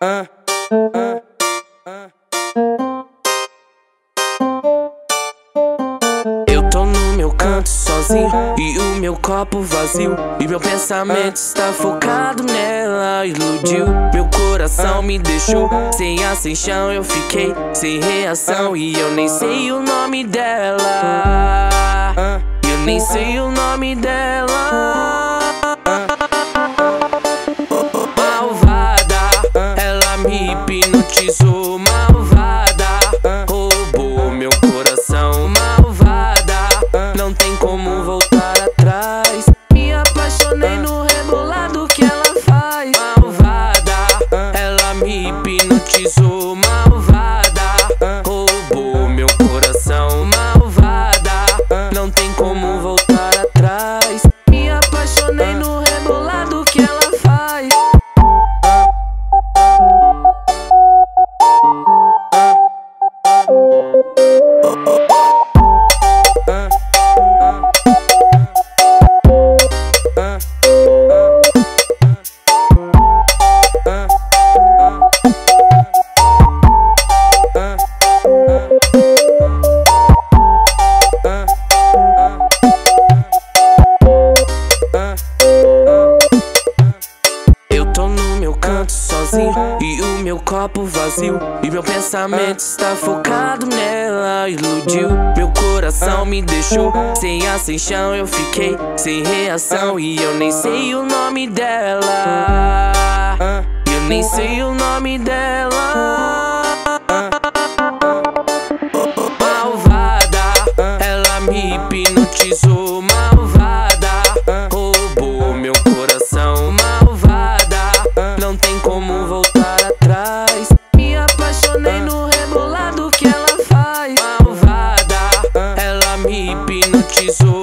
ah, ah, ah. Eu tô no meu canto sozinho e o meu copo vazio. E meu pensamento está focado nela. Iludiu, meu coração me deixou sem ar. Eu fiquei sem reação e eu nem sei o nome dela. Eu nem sei o nome dela. Malvada meu copo vazio. E meu pensamento está focado nela. Iludiu, meu coração me deixou sem ar, sem chão. Eu fiquei sem reação e eu nem sei o nome dela. Eu nem sei o nome dela. Malvada, ela me hipnotizou. Malvada, roubou meu coração. Malvada, não tem como. isso